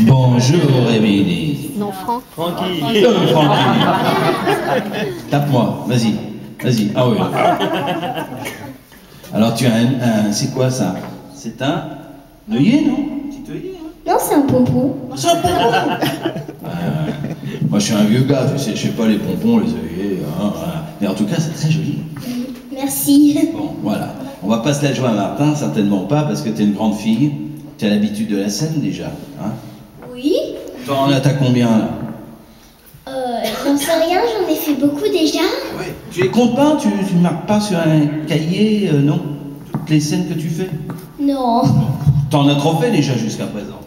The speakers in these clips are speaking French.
Bonjour Émilie. Non, Franck. Euh, Francky. Tape-moi, vas-y. Vas-y. Ah oui. Alors tu as un, un- c'est quoi ça? C'est un œillet, non? Petit œillet, hein Non, c'est un pompon. Ah, C'est un pompon Euh, Moi je suis un vieux gars, tu sais, je sais pas les pompons, les œillets, hein, voilà. Mais en tout cas c'est très joli. Merci. Bon, voilà. On va pas se la jouer à Martin, certainement pas, parce que tu es une grande fille. Tu as l'habitude de la scène déjà. Hein? Oui Toi, en as t'as combien là? Euh, j'en sais rien, j'en ai fait beaucoup déjà. Ouais. Tu les comptes pas? Tu ne marques pas sur un cahier, euh, non? Toutes les scènes que tu fais? Non. T'en as trop fait déjà jusqu'à présent?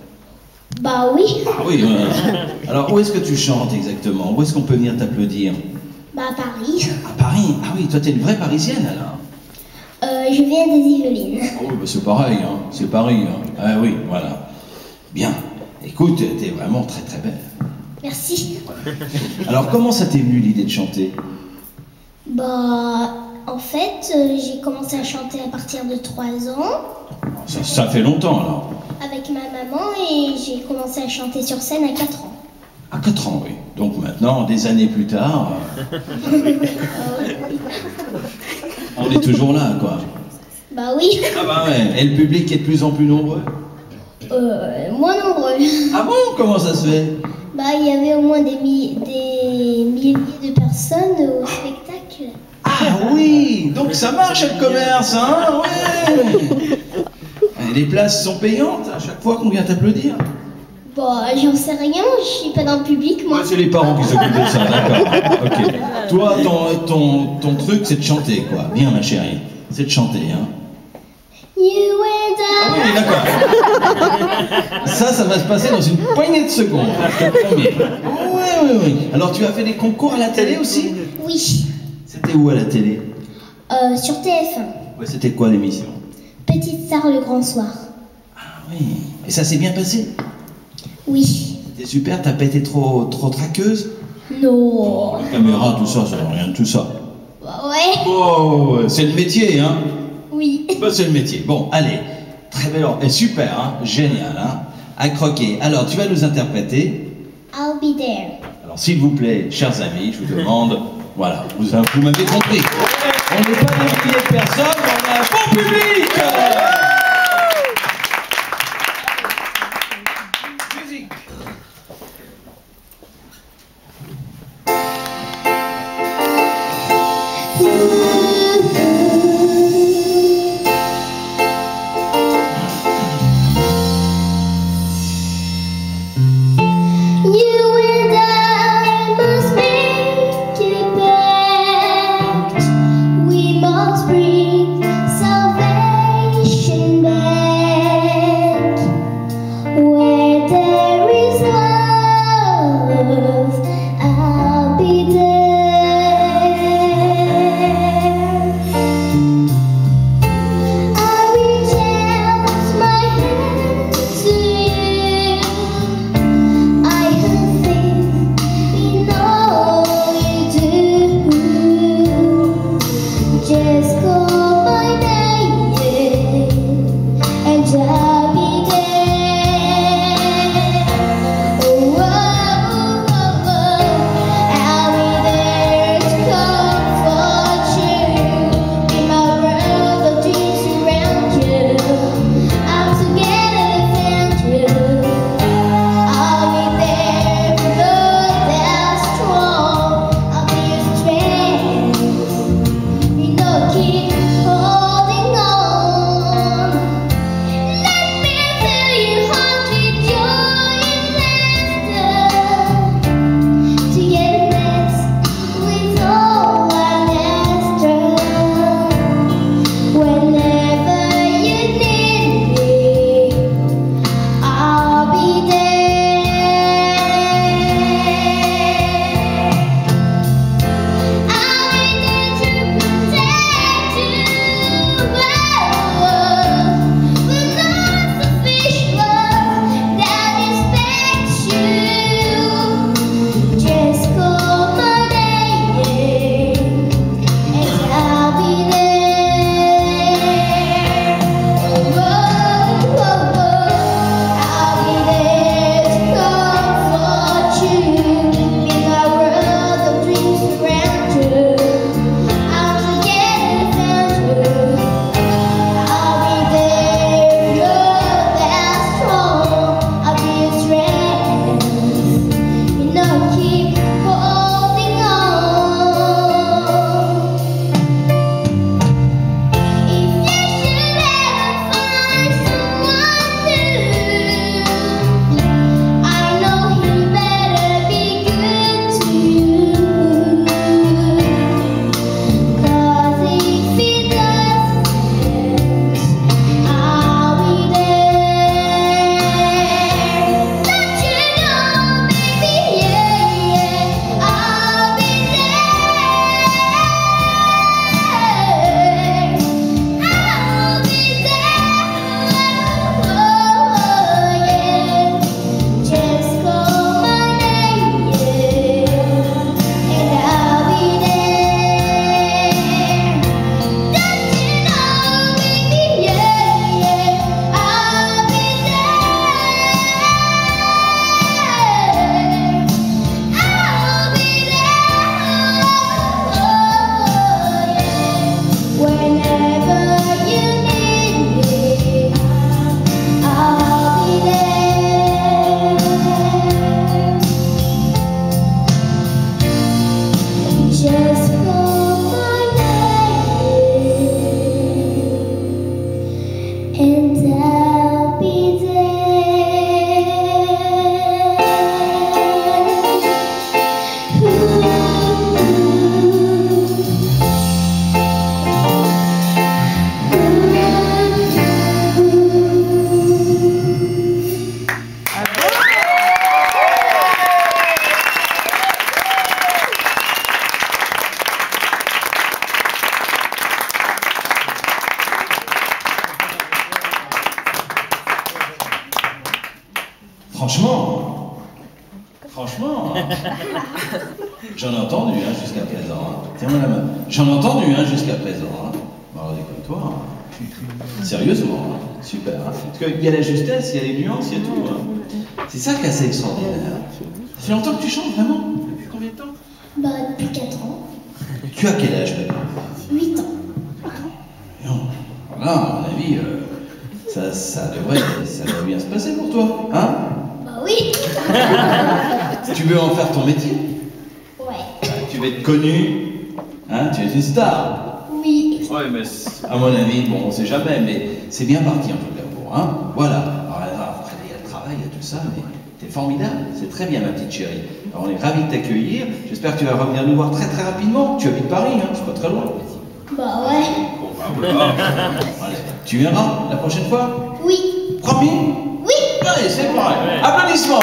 Bah oui. Ah oui, euh, Alors où est-ce que tu chantes exactement? Où est-ce qu'on peut venir t'applaudir? Bah à Paris. À Paris? Ah oui, toi t'es une vraie parisienne alors je viens des Yvelines. Oui, bah, c'est pareil, hein. c'est Paris. Hein. Ah oui, voilà. Bien. Écoute, t'es vraiment très très belle. Merci. Alors comment ça t'est venu l'idée de chanter? Bah en fait, euh, j'ai commencé à chanter à partir de 3 ans ça, ça fait longtemps alors. avec ma maman et j'ai commencé à chanter sur scène à 4 ans. À 4 ans, oui. Donc maintenant, des années plus tard, euh, on est toujours là, quoi. Bah oui. Ah bah ouais. Et le public est de plus en plus nombreux Euh, moins nombreux. Ah bon? Comment ça se fait? Bah il y avait au moins des, mi- des milliers de personnes au spectacle. Ah oui Donc ça marche le commerce, hein? Ouais Et Les places sont payantes à chaque fois qu'on vient t'applaudir J'en sais rien, je suis pas dans le public moi. Ouais, c'est les parents qui s'occupent de ça, d'accord. Toi, ton, ton, ton truc, c'est de chanter, quoi. Bien, ma chérie. C'est de chanter, hein. You and Ah I. oui, d'accord. Ça, ça va se passer dans une poignée de secondes. je te. Oui, oui, oui. Alors, tu as fait des concours à la télé aussi? Oui. C'était où à la télé? Euh, sur TF1. Ouais, c'était quoi l'émission? Petite Star le grand soir. Ah oui. Et ça s'est bien passé? Oui. C'était super, t'as pas été trop, trop traqueuse? Non. La caméra, tout ça, ça rien de tout ça. Bah ouais. Oh, c'est le métier, hein Oui. Bah, c'est le métier. Bon, allez. Très belle. Et super, hein Génial, hein À croquer. Alors, tu vas nous interpréter. I'll be there. Alors, s'il vous plaît, chers amis, je vous demande. Voilà, vous, vous m'avez compris. On n'est pas des milliers de personnes, on a un bon public spring. Franchement, franchement, j'en ai entendu hein, jusqu'à présent. hein. Tiens-moi la main. J'en ai entendu hein, jusqu'à présent. Hein. Alors déconne-toi. hein. Sérieusement, hein. super. hein. Parce qu'il y a la justesse, il y a les nuances, il y a tout. hein. C'est ça qui est assez extraordinaire. Ça fait longtemps que tu chantes vraiment? Depuis combien de temps? Bah, depuis 4 ans. Tu as quel âge maintenant? 8 ans. Non. Voilà, à mon avis, euh, ça, ça, devrait, ça devrait bien se passer pour toi. Hein. Tu veux en faire ton métier Ouais. Tu veux être connu Hein Tu es une star Oui. Ouais, mais à mon avis, bon, on sait jamais, mais c'est bien parti en tout cas pour, hein Voilà. Alors, après, il y a le travail, il y a tout ça, mais t'es formidable, c'est très bien, ma petite chérie. Alors, on est ravis de t'accueillir. J'espère que tu vas revenir nous voir très très rapidement. Tu habites Paris, hein C'est pas très loin. Bah ouais. Bon, bah, voilà. Allez, tu viendras la prochaine fois? Oui. Promis? Oui. Allez, c'est pareil. Applaudissements